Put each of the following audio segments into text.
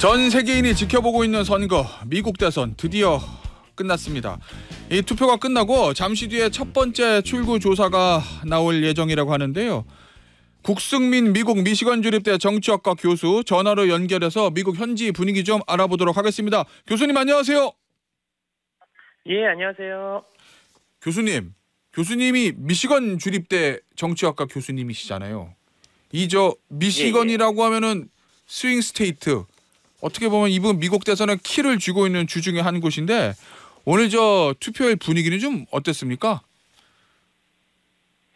전 세계인이 지켜보고 있는 선거 미국 대선 드디어 끝났습니다. 이 투표가 끝나고 잠시 뒤에 첫 번째 출구 조사가 나올 예정이라고 하는데요. 국승민 미국 미시건 주립대 정치학과 교수 전화로 연결해서 미국 현지 분위기 좀 알아보도록 하겠습니다. 교수님 안녕하세요. 예, 안녕하세요. 교수님, 교수님이 미시건 주립대 정치학과 교수님이시잖아요. 이 저 미시건이라고 하면은 swing state 어떻게 보면 이분 미국 대선에 키를 쥐고 있는 주 중에 한 곳인데 오늘 저 투표의 분위기는 좀 어땠습니까?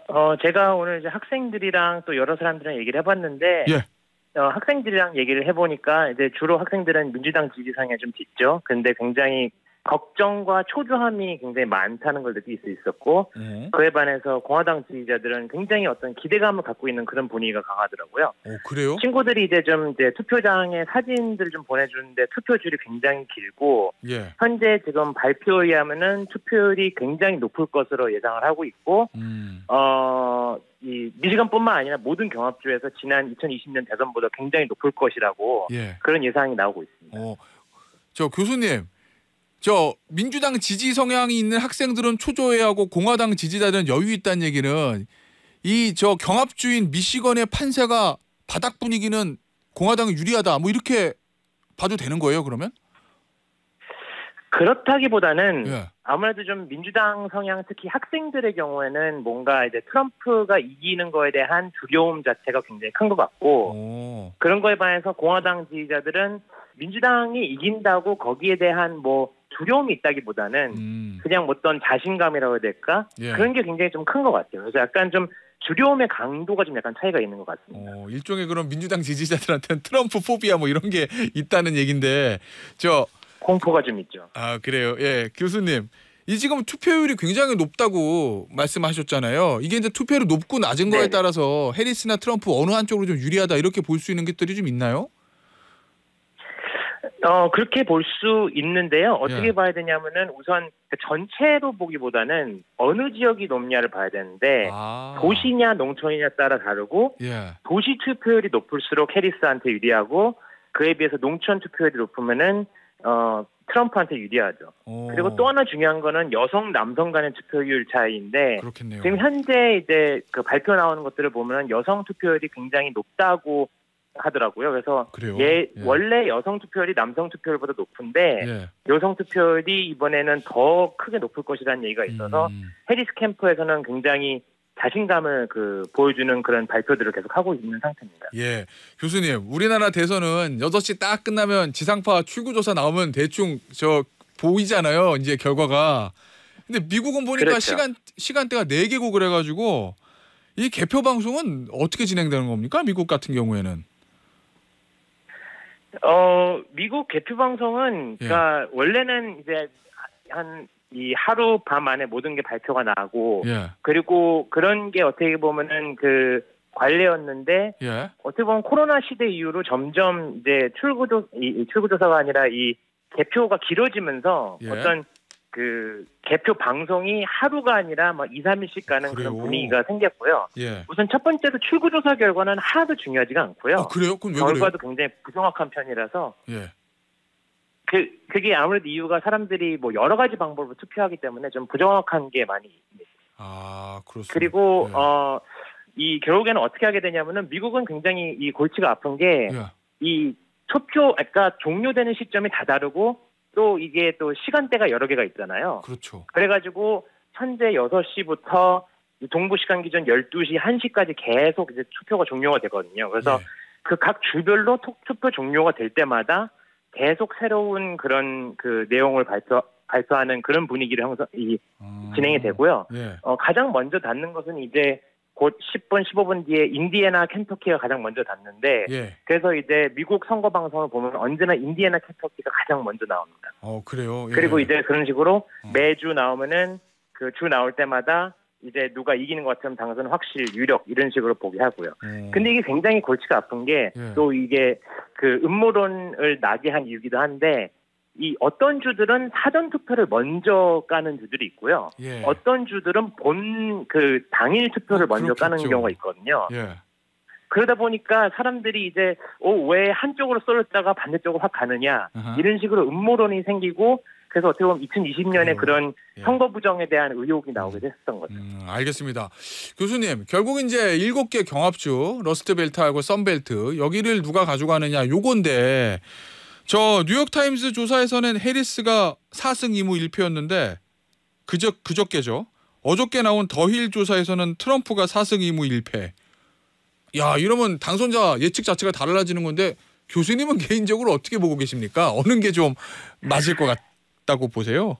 어, 제가 오늘 이제 학생들이랑 또 여러 사람들이랑 얘기를 해봤는데, 예. 어, 학생들이랑 얘기를 해보니까 이제 주로 학생들은 민주당 지지색이 좀 짙죠. 근데 굉장히 걱정과 초조함이 굉장히 많다는 걸 느낄 수 있었고, 어, 그에 반해서 공화당 지지자들은 굉장히 어떤 기대감을 갖고 있는 그런 분위기가 강하더라고요. 어, 그래요? 친구들이 이제 좀 이제 투표장에 사진들 좀 보내주는데 투표줄이 굉장히 길고, 예. 현재 지금 발표에 의하면은 투표율이 굉장히 높을 것으로 예상을 하고 있고, 음. 어, 이 미시간뿐만 아니라 모든 경합주에서 지난 2020년 대선보다 굉장히 높을 것이라고 예. 그런 예상이 나오고 있습니다. 어, 저 교수님, 저 민주당 지지 성향이 있는 학생들은 초조해하고 공화당 지지자들은 여유 있다는 얘기는 이 저 경합주인 미시건의 판세가 바닥 분위기는 공화당이 유리하다. 뭐 이렇게 봐도 되는 거예요, 그러면? 그렇다기보다는 예. 아무래도 좀 민주당 성향 특히 학생들의 경우에는 뭔가 이제 트럼프가 이기는 거에 대한 두려움 자체가 굉장히 큰 것 같고 오. 그런 거에 반해서 공화당 지지자들은 민주당이 이긴다고 거기에 대한 뭐 두려움이 있다기보다는 음. 그냥 뭐 어떤 자신감이라고 해야 될까 예. 그런 게 굉장히 좀 큰 것 같아요. 그래서 약간 좀 두려움의 강도가 좀 약간 차이가 있는 것 같습니다. 어, 일종의 그런 민주당 지지자들한테는 트럼프 포비아 뭐 이런 게 있다는 얘긴데 저 공포가 좀 있죠. 아 그래요. 예, 교수님. 이 지금 투표율이 굉장히 높다고 말씀하셨잖아요. 이게 이제 투표율이 높고 낮은 거에 네. 따라서 해리스나 트럼프 어느 한쪽으로 좀 유리하다 이렇게 볼 수 있는 것들이 좀 있나요? 어 그렇게 볼 수 있는데요. 어떻게 예. 봐야 되냐면은 우선 그 전체로 보기보다는 어느 지역이 높냐를 봐야 되는데 아. 도시냐 농촌이냐 따라 다르고 예. 도시 투표율이 높을수록 해리스한테 유리하고 그에 비해서 농촌 투표율이 높으면은 어 트럼프한테 유리하죠. 오. 그리고 또 하나 중요한 거는 여성 남성 간의 투표율 차이인데 그렇겠네요. 지금 현재 이제 그 발표 나오는 것들을 보면 여성 투표율이 굉장히 높다고 하더라고요. 그래서 그래요? 예, 예. 원래 여성 투표율이 남성 투표율보다 높은데 예. 여성 투표율이 이번에는 더 크게 높을 것이라는 얘기가 있어서 음. 해리스 캠프에서는 굉장히 자신감을 그 보여주는 그런 발표들을 계속 하고 있는 상태입니다. 예. 교수님, 우리나라 대선은 6시 딱 끝나면 지상파 출구조사 나오면 대충 저 보이잖아요. 이제 결과가. 근데 미국은 보니까 그렇죠. 시간 시간대가 4개고 그래 가지고 이 개표 방송은 어떻게 진행되는 겁니까? 미국 같은 경우에는. 어 미국 개표 방송은 예. 그러니까 원래는 이제 한 이 하루 밤 안에 모든 게 발표가 나고 예. 그리고 그런 게 어떻게 보면은 그 관례였는데 예. 어떻게 보면 코로나 시대 이후로 점점 이제 출구조 이, 이 출구조사가 아니라 이 개표가 길어지면서 예. 어떤 그 개표 방송이 하루가 아니라 막 2, 3일씩 가는 그래요? 그런 분위기가 생겼고요. 예. 우선 첫 번째로 출구 조사 결과는 하나도 중요하지가 않고요. 아, 그래요? 그럼 왜 그래요? 결과도 굉장히 부정확한 편이라서 예. 그 그게 아무래도 이유가 사람들이 뭐 여러 가지 방법으로 투표하기 때문에 좀 부정확한 게 많이 있습니다. 아, 그렇습니다. 그리고 예. 어 이 결국에는 어떻게 하게 되냐면은 미국은 굉장히 이 골치가 아픈 게 예. 이 투표 아까 종료되는 시점이 다 다르고 또 이게 또 시간대가 여러 개가 있잖아요. 그렇죠. 그래가지고 현재 6시부터 동부 시간 기준 12시 1시까지 계속 이제 투표가 종료가 되거든요. 그래서 예. 그각 주별로 투, 투표 종료가 될 때마다 계속 새로운 그런 그 내용을 발표 발표하는 그런 분위기를 항상 이 아. 진행이 되고요. 예. 어, 가장 먼저 닿는 것은 이제 곧 10분, 15분 뒤에 인디애나, 켄터키가 가장 먼저 닿는데 예. 그래서 이제 미국 선거 방송을 보면 언제나 인디애나, 켄터키가 가장 먼저 나옵니다. 어, 그래요. 예. 그리고 이제 그런 식으로 어. 매주 나오면은 그 주 나올 때마다 이제 누가 이기는 것 같으면 당선 확실 유력 이런 식으로 보게 하고요. 어. 근데 이게 굉장히 골치가 아픈 게 예. 또 이게 그 음모론을 나게 한 이유기도 한데 이 어떤 주들은 사전 투표를 먼저 까는 주들이 있고요. 예. 어떤 주들은 본 그 당일 투표를 어, 먼저 까는 그렇겠죠. 경우가 있거든요. 예. 그러다 보니까 사람들이 이제 어, 왜 한쪽으로 쏠렸다가 반대쪽으로 확 가느냐 아하. 이런 식으로 음모론이 생기고 그래서 어떻게 보면 2020년에 어, 그런 예. 선거 부정에 대한 의혹이 나오게 됐었던 거죠. 음, 알겠습니다. 교수님, 결국 이제 일곱 개 경합주 러스트 벨트하고 썬벨트 여기를 누가 가져가느냐 요건데 저 뉴욕 타임스 조사에서는 해리스가 4승 2무 1패였는데 그저 그저께죠. 어저께 나온 더힐 조사에서는 트럼프가 4승 2무 1패. 야, 이러면 당선자 예측 자체가 달라지는 건데 교수님은 개인적으로 어떻게 보고 계십니까? 어느 게 좀 맞을 것 같다고 보세요?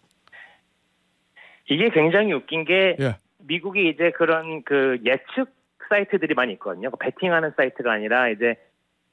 이게 굉장히 웃긴 게 예. 미국이 이제 그런 그 예측 사이트들이 많이 있거든요. 그 베팅하는 사이트가 아니라 이제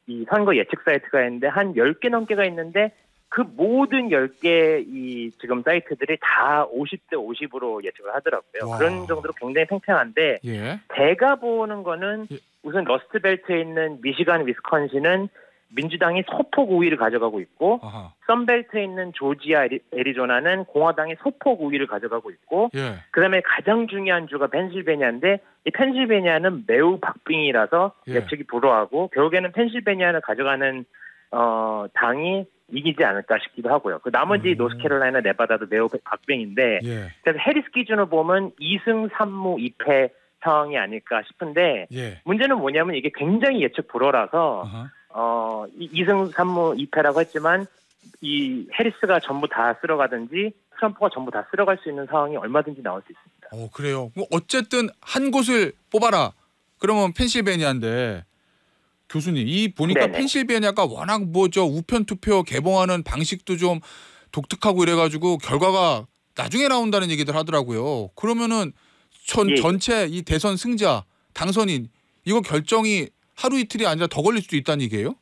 이 선거 예측 사이트가 있는데 한 10개 넘게가 있는데 그 모든 10개 이 지금 사이트들이 다 50대 50으로 예측을 하더라고요. 와. 그런 정도로 굉장히 팽팽한데 예. 제가 보는 거는 예. 우선 러스트벨트에 있는 미시간, 위스콘신은 민주당이 소폭 우위를 가져가고 있고 아하. 썬벨트에 있는 조지아, 애리- 애리조나는 공화당이 소폭 우위를 가져가고 있고 예. 그다음에 가장 중요한 주가 펜실베니아인데 이 펜실베니아는 매우 박빙이라서 예. 예측이 불허하고 결국에는 펜실베니아를 가져가는 어 당이 이기지 않을까 싶기도 하고요. 그 나머지 음. 노스캐롤라이나 네바다도 매우 박빙인데 예. 그래서 해리스 기준으로 보면 2승 3무 2패 상황이 아닐까 싶은데 예. 문제는 뭐냐면 이게 굉장히 예측 불허라서 아하. 어, 이- 2승 3무 2패라고 했지만 이 해리스가 전부 다 쓸어가든지 트럼프가 전부 다 쓸어갈 수 있는 상황이 얼마든지 나올 수 있습니다. 어 그래요. 뭐 어쨌든 한 곳을 뽑아라. 그러면 펜실베니아인데 교수님 이 보니까 네네. 펜실베니아가 워낙 뭐 저 우편 투표 개봉하는 방식도 좀 독특하고 이래가지고 결과가 나중에 나온다는 얘기들 하더라고요. 그러면은 전 예. 전체 이 대선 승자 당선인 이거 결정이 하루 이틀이 아니라 더 걸릴 수도 있다는 얘기예요?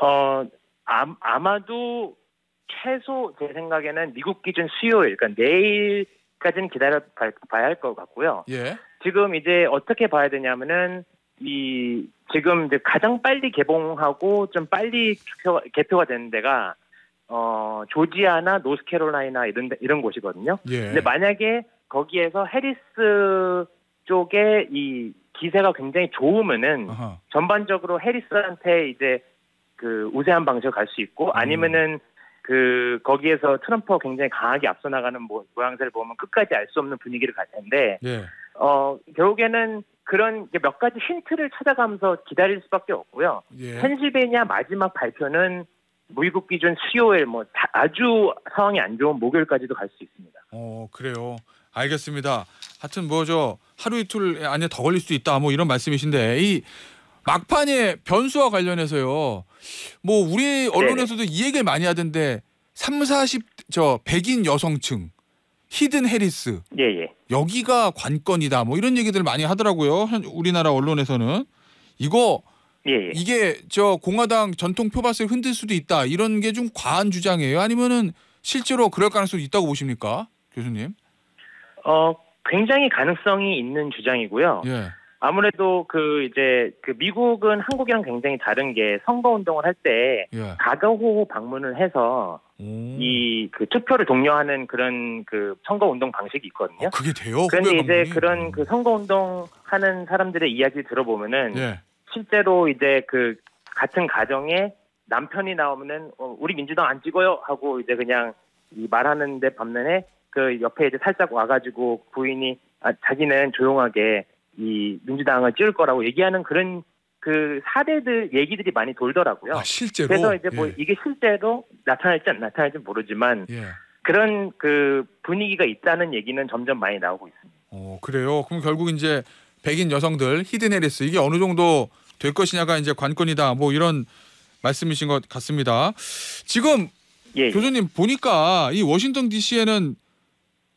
어, 아, 아마도 최소 제 생각에는 미국 기준 수요일, 그러니까 내일까지는 기다려 봐- 봐야 할 것 같고요. 예. 지금 이제 어떻게 봐야 되냐면은 이 지금 이제 가장 빨리 개봉하고 좀 빨리 투표, 개표가 되는 데가 어 조지아나 노스캐롤라이나 이런 데, 이런 곳이거든요. 예. 근데 만약에 거기에서 해리스 쪽에 이 기세가 굉장히 좋으면은 아하. 전반적으로 해리스한테 이제 그 우세한 방식을 갈수 있고 아니면은 그 거기에서 트럼프가 굉장히 강하게 앞서 나가는 모, 모양새를 보면 끝까지 알 수 없는 분위기를 갈 텐데 예. 어 결국에는 그런 몇 가지 힌트를 찾아가면서 기다릴 수밖에 없고요. 예. 펜실베니아 마지막 발표는 미국 기준 수요일 뭐 다- 아주 상황이 안 좋은 목요일까지도 갈 수 있습니다. 어 그래요. 알겠습니다. 하여튼 뭐 저 하루 이틀 안에 더 걸릴 수도 있다. 뭐 이런 말씀이신데 이 막판의 변수와 관련해서요. 뭐 우리 언론에서도 이 얘기를 많이 하던데 3, 40저 백인 여성층 히든 해리스 예예. 여기가 관건이다. 뭐 이런 얘기들 많이 하더라고요. 현- 우리나라 언론에서는 이거 예예. 이게 저 공화당 전통 표밭을 흔들 수도 있다. 이런 게 좀 과한 주장이에요. 아니면은 실제로 그럴 가능성이 있다고 보십니까, 교수님? 어 굉장히 가능성이 있는 주장이고요. 예. 아무래도 그 이제 그 미국은 한국이랑 굉장히 다른 게 선거 운동을 할때 예. 가가호호 방문을 해서 오. 이그 투표를 독려하는 그런 그 선거 운동 방식이 있거든요. 어, 그게 돼요. 그런데 이제? 그런 그 선거 운동 하는 사람들의 이야기 들어보면은 예. 실제로 이제 그 같은 가정에 남편이 나오면은 어, 우리 민주당 안 찍어요 하고 이제 그냥 이 말하는데 반면에 그 옆에 이제 살짝 와가지고 부인이 아, 자기는 조용하게 이 민주당을 찍을 거라고 얘기하는 그런 그 사례들 얘기들이 많이 돌더라고요. 아 실제로. 그래서 이제 뭐 예. 이게 실제로 나타날지 안 나타날지 모르지만 예. 그런 그 분위기가 있다는 얘기는 점점 많이 나오고 있습니다. 어 그래요. 그럼 결국 이제 백인 여성들 hidden 해리스 이게 어느 정도 될 것이냐가 이제 관건이다. 뭐 이런 말씀이신 것 같습니다. 지금 예, 예. 교수님 보니까 이 워싱턴 D.C.에는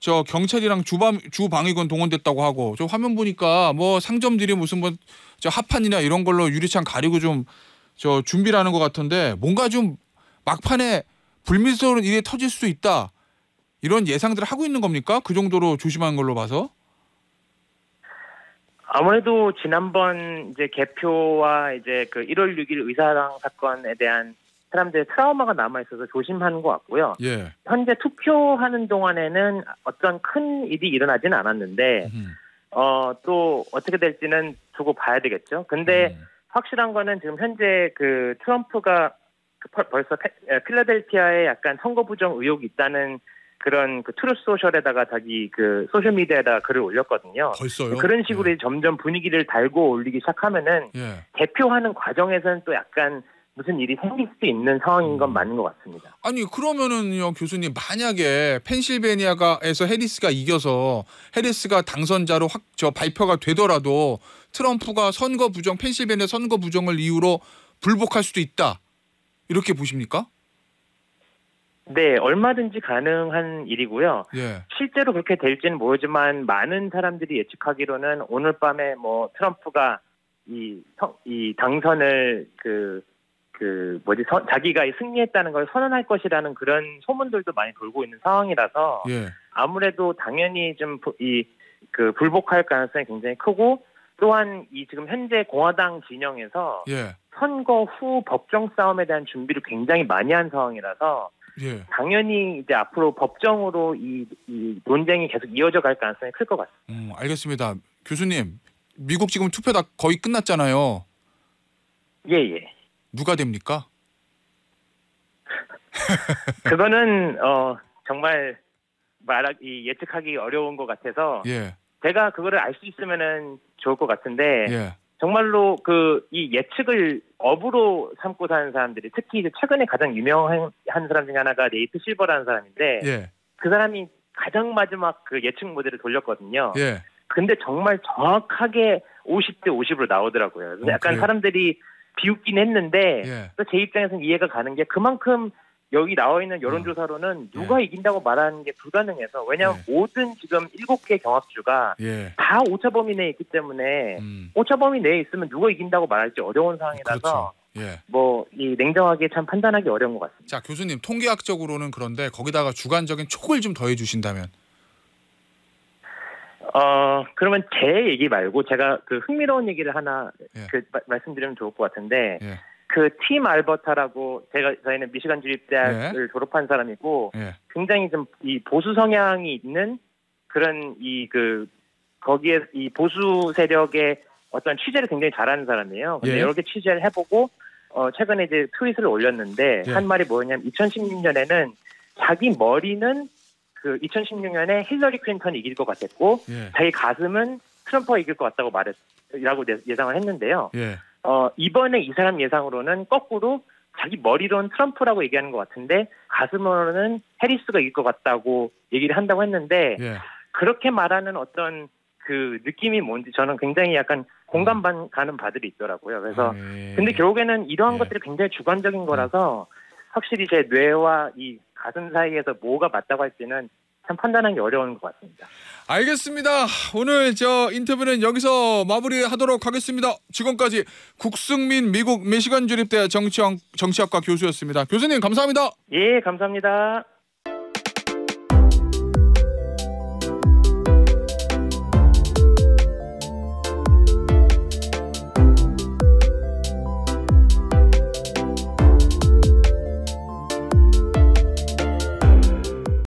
저 경찰이랑 주방 주방위군 동원됐다고 하고 저 화면 보니까 뭐 상점들이 무슨 뭐 저 합판이나 이런 걸로 유리창 가리고 좀 저 준비를 하는 것 같은데 뭔가 좀 막판에 불미스러운 일이 터질 수 있다 이런 예상들을 하고 있는 겁니까? 그 정도로 조심한 걸로 봐서 아무래도 지난번 이제 개표와 이제 그 1월 6일 의사당 사건에 대한 사람들의 트라우마가 남아 있어서 조심하는 것 같고요. 예. 현재 투표하는 동안에는 어떤 큰 일이 일어나지는 않았는데 음. 어, 또 어떻게 될지는 두고 봐야 되겠죠. 근데 음. 확실한 거는 지금 현재 그 트럼프가 그 벌- 벌써 필라델피아에 약간 선거 부정 의혹이 있다는 그런 그 트루스 소셜에다가 자기 그 소셜 미디어에다가 글을 올렸거든요. 벌써요? 그런 식으로 이제 점점 분위기를 달궈 올리기 시작하면은 예. 개표하는 과정에서는 또 약간 무슨 일이 생길 수 있는 상황인 건 음. 맞는 것 같습니다. 아니 그러면은요 교수님 만약에 펜실베니아가에서 해리스가 이겨서 해리스가 당선자로 확 저 발표가 되더라도 트럼프가 선거 부정 펜실베니아 선거 부정을 이유로 불복할 수도 있다 이렇게 보십니까? 네, 얼마든지 가능한 일이고요. 예. 실제로 그렇게 될지는 모르지만 많은 사람들이 예측하기로는 오늘 밤에 뭐 트럼프가 이, 성- 이 당선을 그, 그 뭐지 선- 자기가 승리했다는 걸 선언할 것이라는 그런 소문들도 많이 돌고 있는 상황이라서 예. 아무래도 당연히 좀 이 그 불복할 가능성이 굉장히 크고 또한 이 지금 현재 공화당 진영에서 예. 선거 후 법정 싸움에 대한 준비를 굉장히 많이 한 상황이라서 예. 당연히 이제 앞으로 법정으로 이, 이 논쟁이 계속 이어져 갈 가능성이 클 것 같습니다. 음, 알겠습니다. 교수님 미국 지금 투표 다 거의 끝났잖아요. 예, 예. 누가 됩니까? 그거는 어 정말 말하기 예측하기 어려운 것 같아서 예. 제가 그거를 알 수 있으면은 좋을 것 같은데 예. 정말로 그 이 예측을 업으로 삼고 사는 사람들이 특히 이제 최근에 가장 유명한 한 사람 중에 하나가 네이트 실버라는 사람인데 예. 그 사람이 가장 마지막 그 예측 모델을 돌렸거든요. 예. 근데 정말 정확하게 50대 50으로 나오더라고요. 어, 약간 그래요? 사람들이 비웃긴 했는데 예. 또제 입장에서는 이해가 가는 게 그만큼 여기 나와 있는 여론조사로는 누가 이긴다고 말하는 게 불가능해서 왜냐하면 네. 모든 지금 7개 경합주가 예. 다 오차 범위 내에 있기 때문에 음. 오차 범위 내에 있으면 누가 이긴다고 말할지 어려운 상황이라서 그렇죠. 예. 뭐이 냉정하게 참 판단하기 어려운 것 같습니다. 자 교수님 통계학적으로는 그런데 거기다가 주관적인 촉을 좀 더해 주신다면 어 그러면 제 얘기 말고 제가 그 흥미로운 얘기를 하나 예. 그 마- 말씀드리면 좋을 것 같은데 예. 그팀 알버타라고 제가 저희는 미시간 주립대학을 졸업한 사람이고 예. 굉장히 좀 이 보수 성향이 있는 그런 이 그 거기에 이 보수 세력의 어떤 취재를 굉장히 잘하는 사람이에요. 근데 예. 여러 개 취재를 해보고 어 최근에 이제 트윗을 올렸는데 예. 한 말이 뭐냐면 2016년에는 자기 머리는 그 2016년에 힐러리 클린턴이 이길 것 같았고 예. 자기 가슴은 트럼프가 이길 것 같다고 말했라고 예상을 했는데요. 예. 어, 이번에 이 사람 예상으로는 거꾸로 자기 머리로는 트럼프라고 얘기하는 것 같은데 가슴으로는 해리스가 이길 것 같다고 얘기를 한다고 했는데 예. 그렇게 말하는 어떤 그 느낌이 뭔지 저는 굉장히 약간 공감 반- 가는 바들이 있더라고요. 그래서 예. 근데 결국에는 이러한 예. 것들이 굉장히 주관적인 거라서 확실히 제 뇌와 이 가슴 사이에서 뭐가 맞다고 할지는 참 판단하기 어려운 것 같습니다. 알겠습니다. 오늘 저 인터뷰는 여기서 마무리하도록 하겠습니다. 지금까지 국승민 미국 미시간 주립대 정치학, 정치학과 교수였습니다. 교수님 감사합니다. 예, 감사합니다.